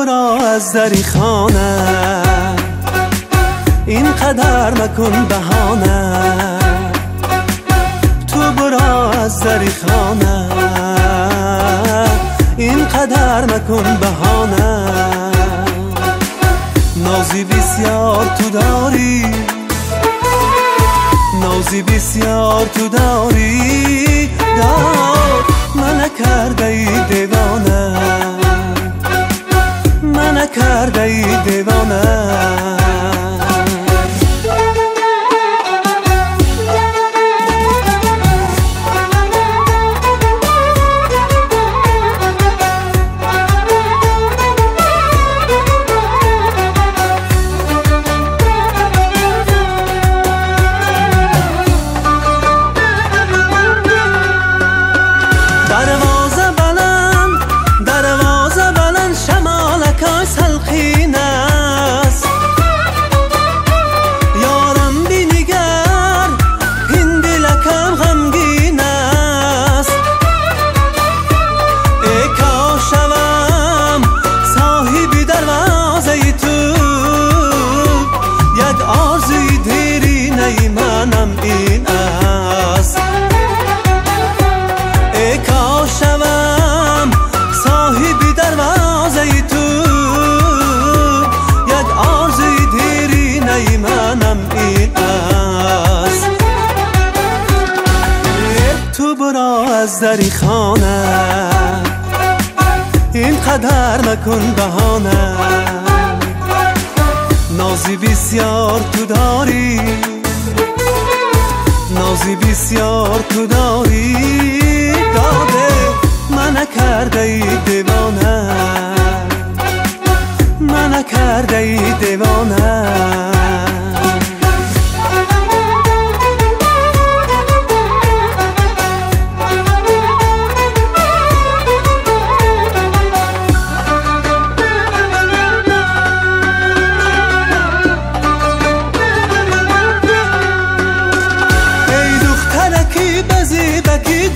برا از دری خانه. این قدر مکن بهانه. تو برا از دری خانه. این قدر مکن بهانه. نازی بسیار تو داری. نازی بسیار تو داری. از دری خانه. این قدر مکن بهانه. نازی بسیار تو داری. نازی بسیار تو داری. داده من کرده ای دیوانه. من کرده ای دیوانه.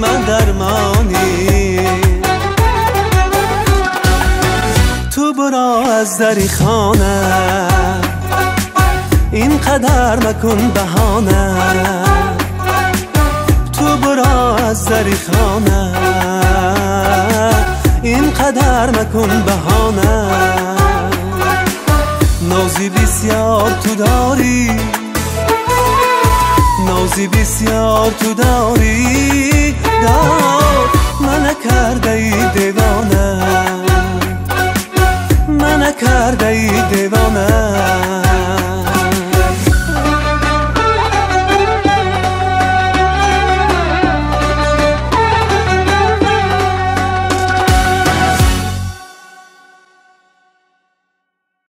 من درمانی. تو برا از دری خانه. این قدر مکن بهانه. تو برا از دری خانه. این قدر مکن بهانه. نازی بسیار تو داری. نازی بسیار تو داری. دار من